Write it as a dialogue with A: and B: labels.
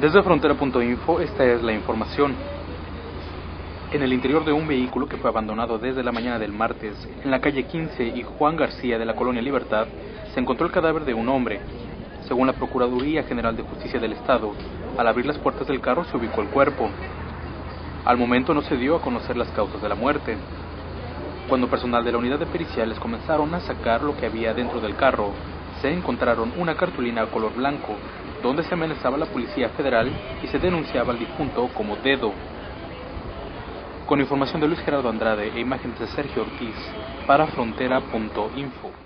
A: Desde frontera.info esta es la información. En el interior de un vehículo que fue abandonado desde la mañana del martes en la calle 15 y Juan García de la colonia Libertad se encontró el cadáver de un hombre. Según la Procuraduría General de Justicia del Estado, al abrir las puertas del carro se ubicó el cuerpo. Al momento no se dio a conocer las causas de la muerte. Cuando personal de la unidad de periciales comenzaron a sacar lo que había dentro del carro, se encontraron una cartulina a color blanco donde se amenazaba la Policía Federal y se denunciaba al difunto como dedo. Con información de Luis Gerardo Andrade e imágenes de Sergio Ortiz para frontera.info.